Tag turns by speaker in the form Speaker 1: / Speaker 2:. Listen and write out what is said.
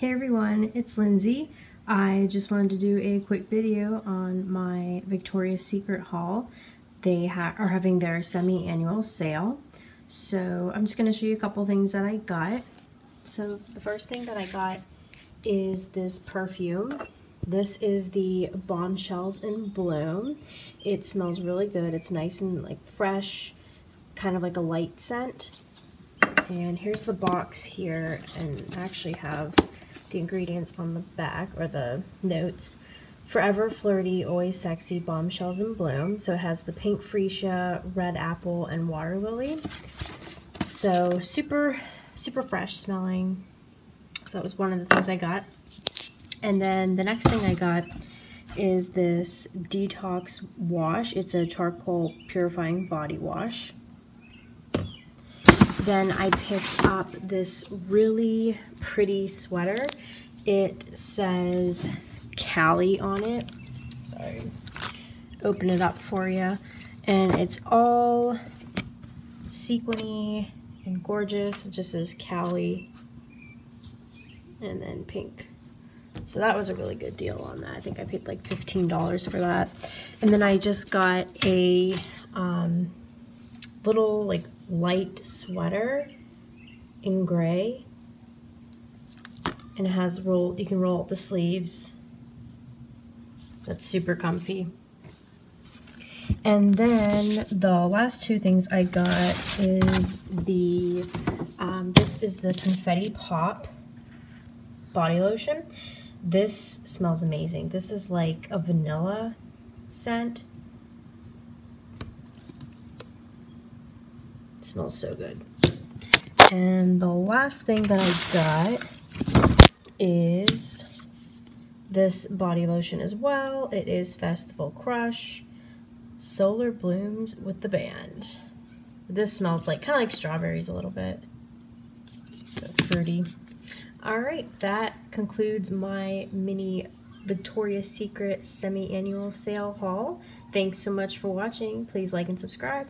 Speaker 1: Hey everyone, it's Lynnsey. I just wanted to do a quick video on my Victoria's Secret haul. They ha are having their semi-annual sale. So I'm just going to show you a couple things that I got. So the first thing that I got is this perfume. This is the Bombshells in Bloom. It smells really good. It's nice and like fresh, kind of like a light scent. And here's the box here and I actually have the ingredients on the back, or the notes. Forever Flirty, Always Sexy, Bombshells in Bloom. So it has the pink freesia, red apple, and water lily. So super, super fresh smelling. So that was one of the things I got. And then the next thing I got is this detox wash. It's a charcoal purifying body wash. Then I picked up this really pretty sweater. It says Cali on it. Sorry. Open it up for you. And it's all sequiny and gorgeous. It just says Cali and then pink. So that was a really good deal on that. I think I paid like $15 for that. And then I just got a um, little like light sweater in gray and has roll you can roll up the sleeves. That's super comfy. And then the last two things I got is the um, this is the confetti pop body lotion. This smells amazing. This is like a vanilla scent It smells so good. And the last thing that I got is this body lotion as well. It is Festival Crush Solar Blooms with the Band. This smells like kind of like strawberries a little bit. So fruity. Alright, that concludes my mini Victoria's Secret semi-annual sale haul. Thanks so much for watching. Please like and subscribe.